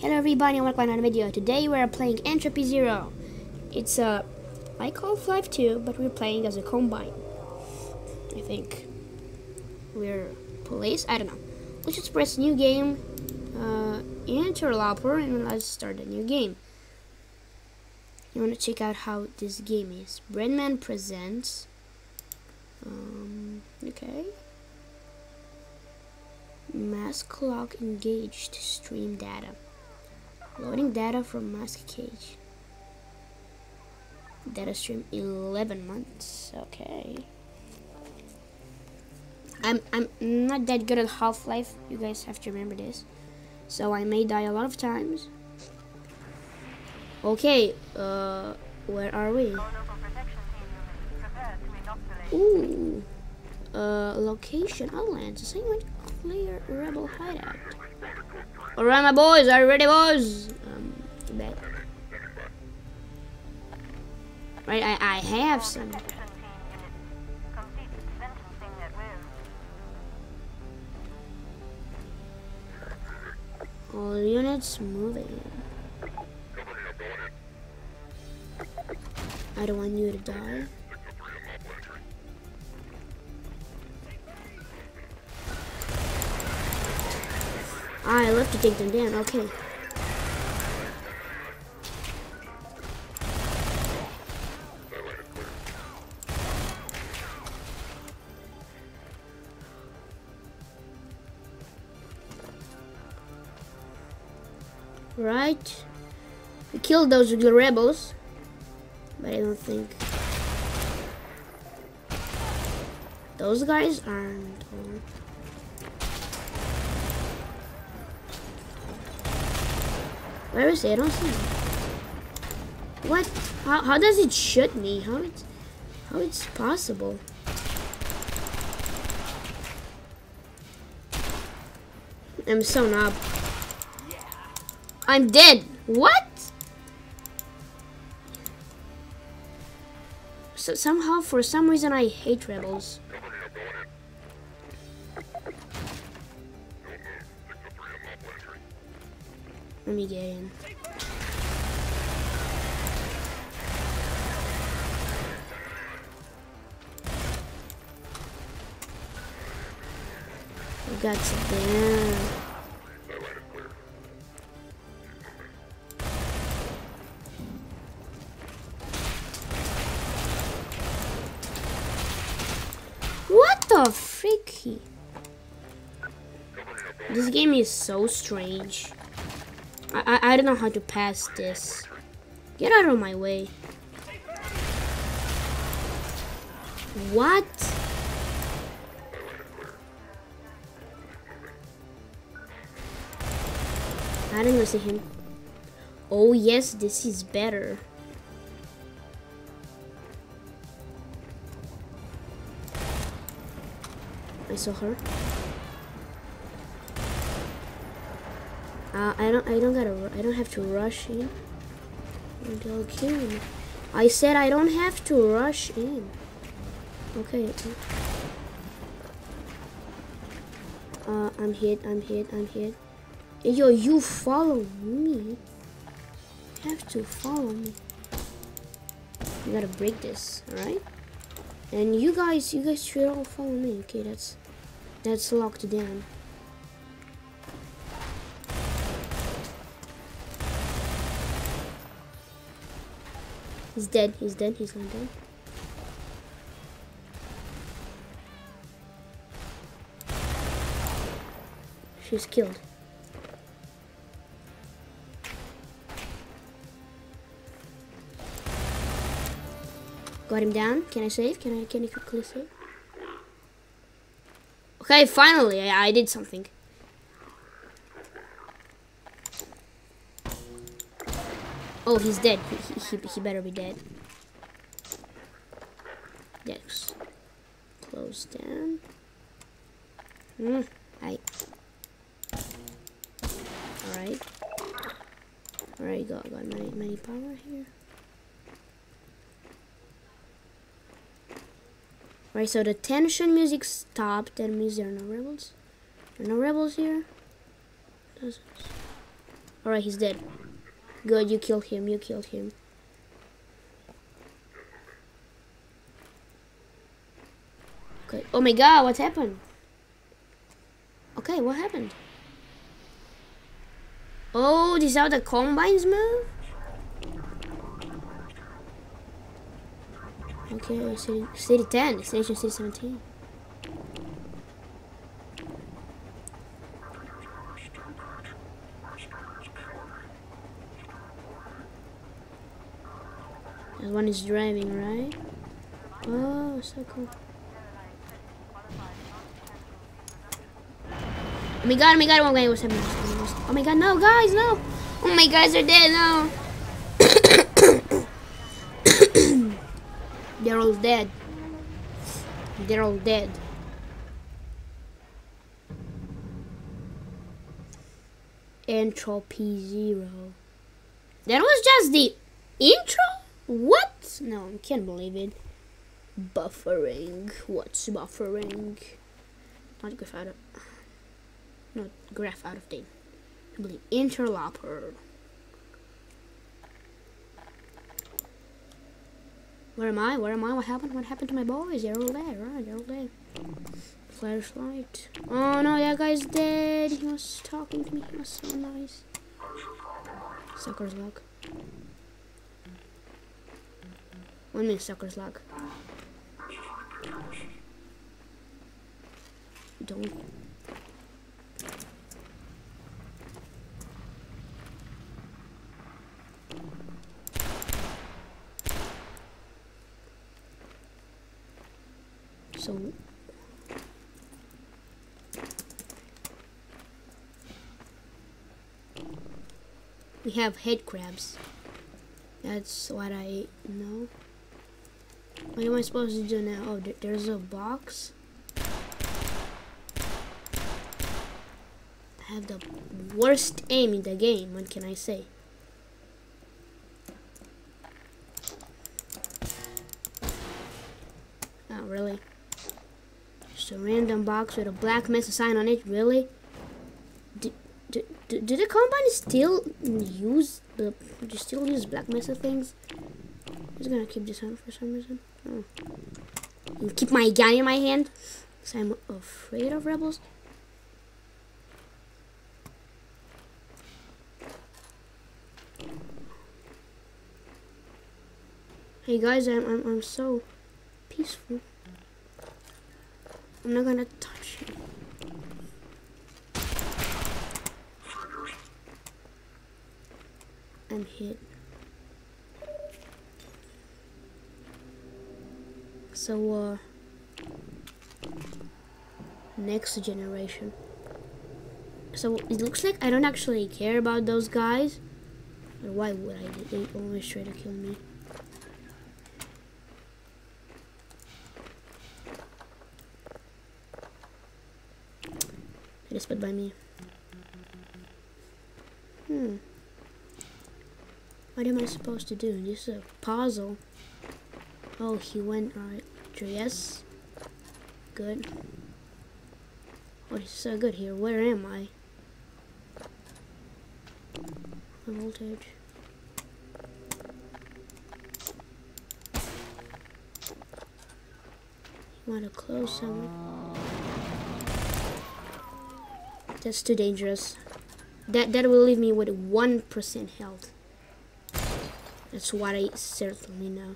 Hello everybody and welcome to another video. Today we are playing Entropy Zero. It's a I call Life 2, but we're playing as a combine. I think we're police. I don't know. Let's just press new game, uh, interloper, and let's start a new game. You want to check out how this game is. Breadman presents. Um, okay. Mass lock engaged. Stream data. Loading data from mask cage. Data stream 11 months. Okay. I'm I'm not that good at Half-Life. You guys have to remember this. So I may die a lot of times. Okay, uh where are we? Ooh. Uh location Outlands. Assignment clear rebel hideout. Alright, my boys, are you ready, boys? Um, bet. Right, I, I have some. All units moving. I don't want you to die. I love to take them down. Okay. Right. We killed those rebels. But I don't think... Those guys aren't... Where is it? I don't see it. What? How, how does it shoot me? How it's, how it's possible? I'm so knob. I'm dead. What? So somehow, for some reason, I hate rebels. Let me get in. We got down. What the freaky? This game is so strange. I, I, I don't know how to pass this. Get out of my way. What? I didn't see him. Oh yes, this is better. I saw her. Uh, I don't. I don't gotta. I don't have to rush in. Me. I said I don't have to rush in. Okay. Uh, I'm hit. I'm hit. I'm hit. Yo, you follow me. You have to follow me. You gotta break this, alright? And you guys, you guys should all follow me. Okay, that's that's locked down. He's dead. He's dead. He's not dead. She's killed. Got him down. Can I save? Can I can I quickly save? Okay, finally I, I did something. Oh, he's dead. He, he, he better be dead. Dex. Close down. Hmm. I. Alright. Alright, got, got many, many power here. Right, so the tension music stopped. That means there are no rebels. There are no rebels here. Alright, he's dead. Good, you killed him, you killed him. Okay. Oh my god, what happened? Okay, what happened? Oh, is how the combines move? Okay, city, city 10, station city 17. This one is driving, right? Oh, so cool. Oh my god, oh my god, oh my god, what's happening? Oh my god, no, guys, no! Oh my guys are dead, no! They're all dead. They're all dead. Entropy zero. That was just the intro? What? No, I can't believe it. Buffering. What's buffering? Not graph out of not graph out of date. I believe interloper. Where am I? Where am I? What happened? What happened to my boys? They're all dead, right? They're all dead. Flashlight. Oh no, that guy's dead. He was talking to me. He was so nice. Sucker's luck. One minute, sucker's luck. Don't. So. We have head crabs. That's what I know. What am I supposed to do now? Oh, there's a box. I have the worst aim in the game, what can I say? Oh, really? Just a random box with a black mesa sign on it, really? Do, do, do the combine still use the, do still use black mesa things? I'm just gonna keep this on for some reason. And keep my gun in my hand. Because I'm afraid of rebels. Hey guys, I'm, I'm, I'm so peaceful. I'm not gonna touch you. I'm hit. So, uh, next generation. So it looks like I don't actually care about those guys. But why would I? They always try to kill me. It is put by me. Hmm. What am I supposed to do? This is a puzzle. Oh, he went right. Yes. Good. Oh, he's so good here. Where am I? voltage. Want to close someone? That's too dangerous. That that will leave me with one percent health. That's what I certainly know.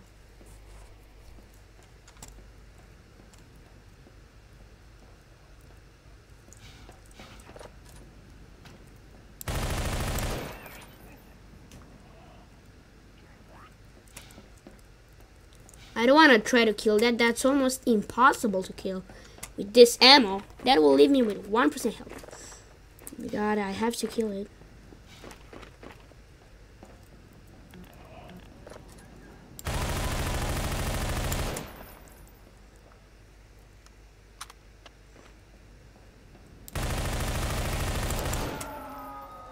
I don't want to try to kill that. That's almost impossible to kill. With this ammo, that will leave me with 1% health. Oh god, I have to kill it.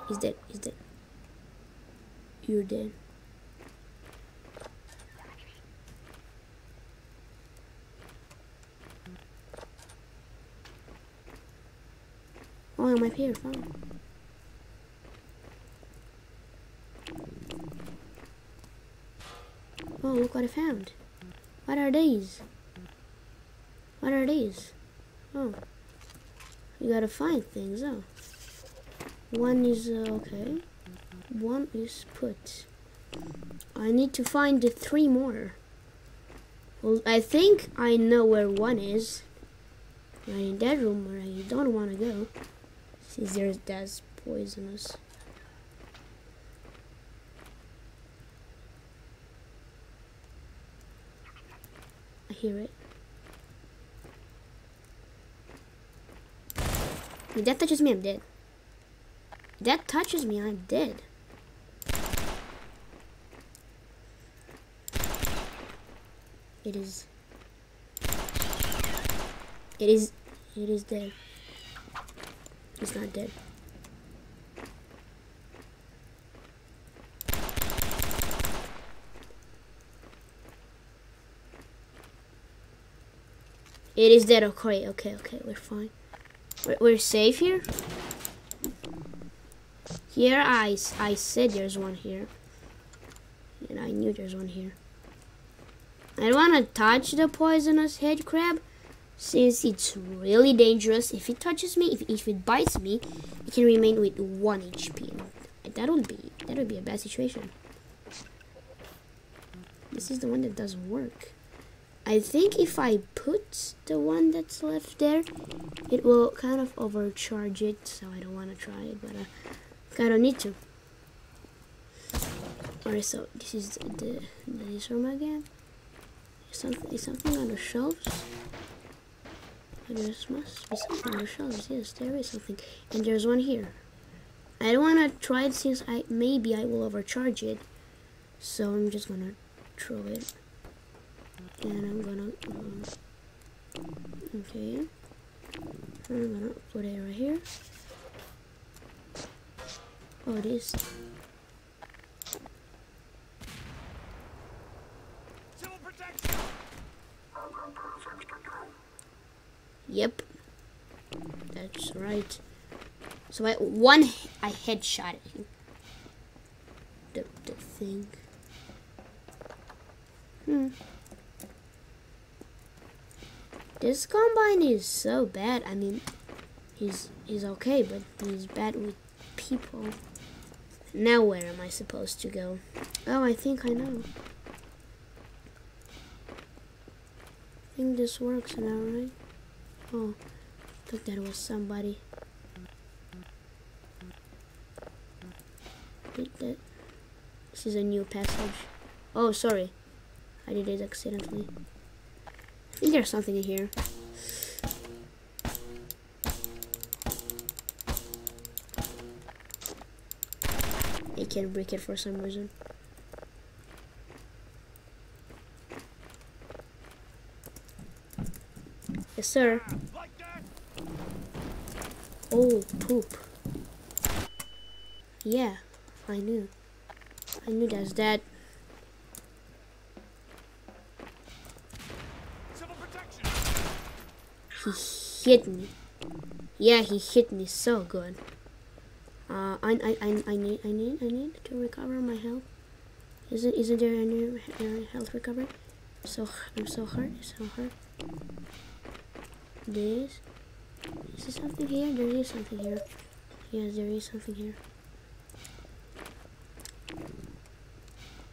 He's dead. He's dead. You're dead. Oh, my favorite phone. Oh, look what I found. What are these? What are these? Oh. You gotta find things, huh? One is, uh, okay. One is put. I need to find the three more. Well, I think I know where one is. Right in that room where I don't want to go. Since there's that's poisonous. I hear it. If that touches me, I'm dead. If that touches me, I'm dead. It is. It is. It is dead. It's not dead. It is dead. Okay, okay, okay. We're fine. We're, we're safe here. Here, I, I said there's one here. And I knew there's one here. I don't want to touch the poisonous head crab since it's really dangerous. If it touches me, if, if it bites me, it can remain with 1 HP. That would be that would be a bad situation. This is the one that doesn't work. I think if I put the one that's left there, it will kind of overcharge it, so I don't want to try it, but uh, I don't need to. Alright, so this is the, the this room again. Something, is something on the shelves? There must be something on the shelves. Yes, there is something. And there's one here. I don't want to try it since I maybe I will overcharge it. So I'm just going to throw it and I'm gonna uh, okay I'm gonna put it right here oh this yep that's right so I one I headshot him the, the thing hmm this combine is so bad. I mean, he's he's okay, but he's bad with people. Now where am I supposed to go? Oh, I think I know. I think this works now, right? Oh, I thought that was somebody. That, this is a new passage. Oh, sorry. I did it accidentally think there's something in here. I can't break it for some reason. Yes, sir. Oh, poop. Yeah, I knew. I knew that's that. He hit me. Yeah, he hit me so good. Uh, I, I, I, I need, I need, I need to recover my health. Isn't, isn't there any health recovery? So, I'm so hurt, so hurt. This, is there something here? There is something here. Yes, there is something here.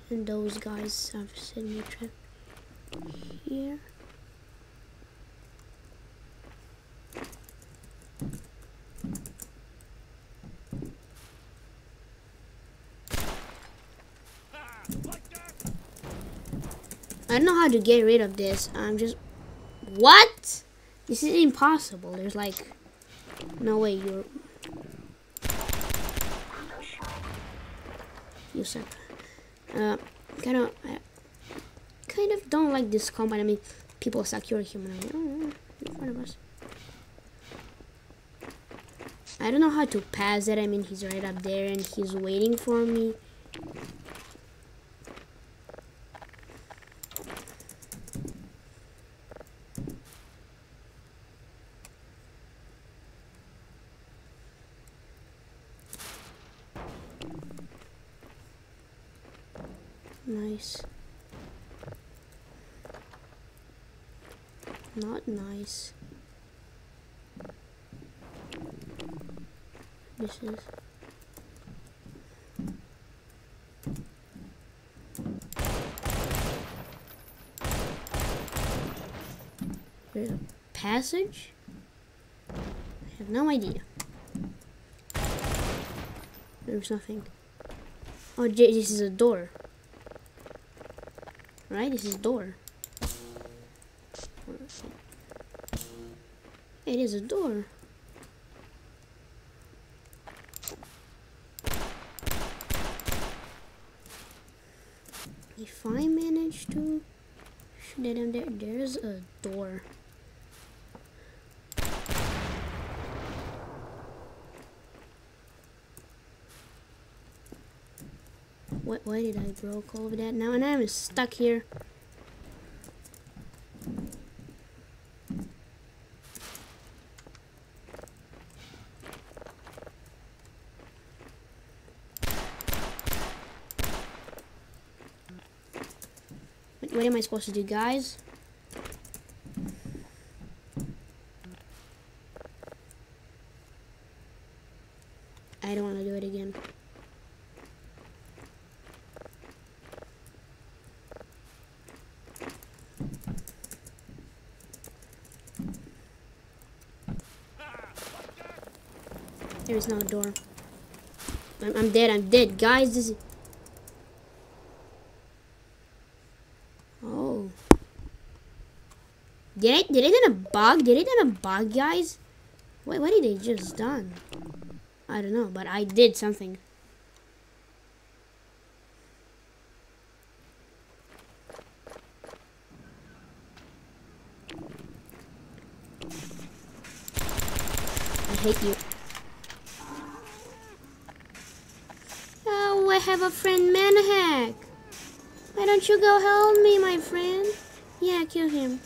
And those guys have set me trap here. I don't know how to get rid of this. I'm just... What? This is impossible. There's like... No way you're... You suck. Uh, kind of... I kind of don't like this combat. I mean, people suck. You're a human. Oh, in front of us. I don't know how to pass it. I mean, he's right up there and he's waiting for me. Nice. Not nice. There's a passage? I have no idea. There's nothing. Oh, this is a door. Right? This is a door. It is a door. If I manage to him there, there's a door. What? Why did I broke all of that now? And I'm stuck here. What, am I supposed to do, guys? I don't want to do it again. There is no door. I'm, I'm dead. I'm dead, guys. This is. Oh. Did I did it in a bug? Did it in a bug, guys? Wait, what did they just done? I don't know, but I did something. I hate you. Oh, I have a friend, Manhack. Why don't you go help me, my friend? Yeah, kill him.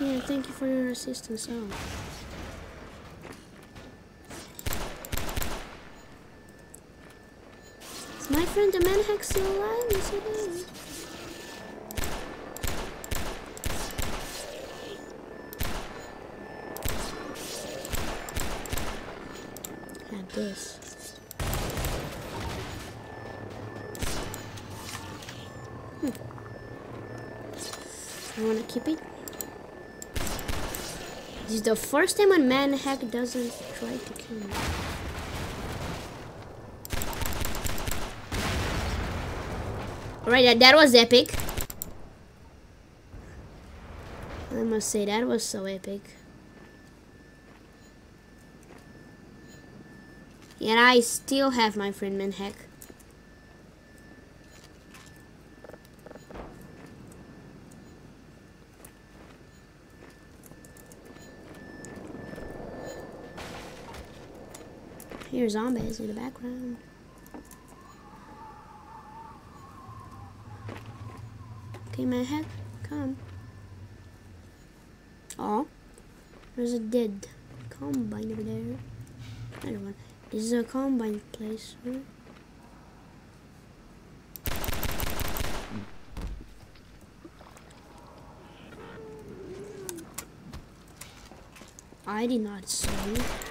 Yeah, thank you for your assistance. Oh. Is my friend the Manhack still alive? Is. Had this. Keep it. This is the first time a Manhack doesn't try to kill me. Alright, that, that was epic. I must say, that was so epic. Yet I still have my friend Manhack. Hear zombies in the background. Okay, Manhack, come. Oh, there's a dead combine over there. Another. This is a combine place? I did not say.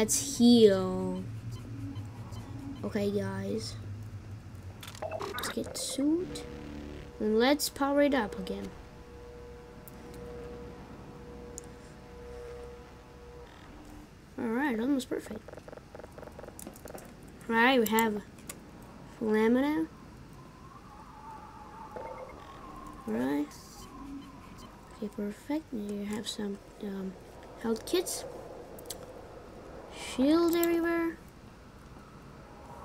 Let's heal. Okay, guys. Let's get suit. And let's power it up again. Alright, almost perfect. Alright, we have Lamina. Alright. Okay, perfect. You have some um, health kits. Shield everywhere.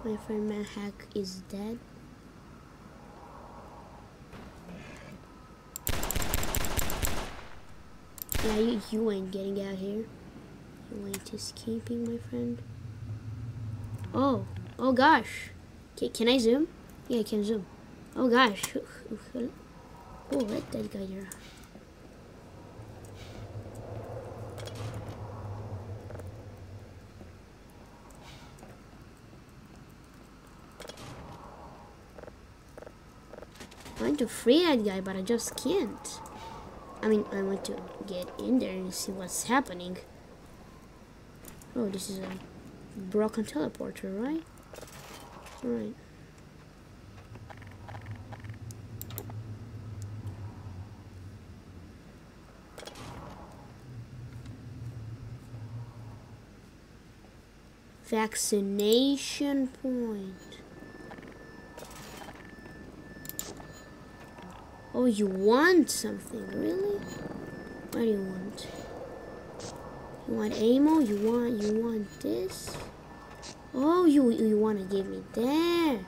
My friend Manhack is dead. Yeah, you, you ain't getting out here. You ain't escaping, my friend. Oh, oh gosh. Can, can I zoom? Yeah, I can zoom. Oh gosh. Oh, let that guy here. Want to free that guy, but I just can't. I mean, I want to get in there and see what's happening. Oh, this is a broken teleporter, right? Right. Vaccination point. Oh, you want something, really? What do you want? You want ammo? You want you want this? Oh, you you want to give me that?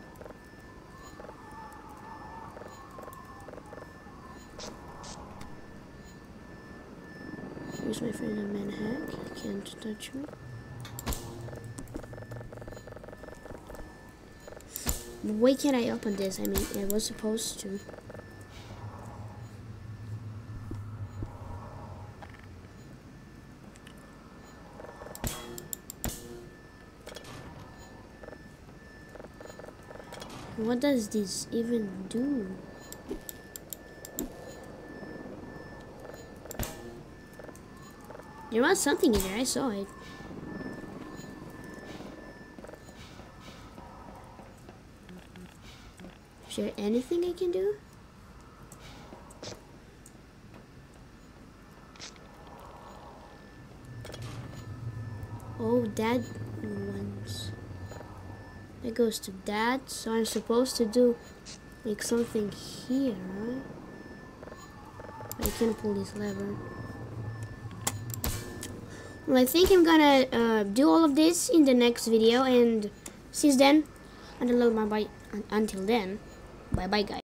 Here's my friend in Manhack. He can't touch me. Why can't I open this? I mean, I was supposed to. What does this even do? There was something in there, I saw it. Is there anything I can do? Oh, that. That goes to that, so I'm supposed to do like something here, right? I can pull this lever. Well, I think I'm gonna uh, do all of this in the next video, and since then, until my bye. Until then, bye bye, guys.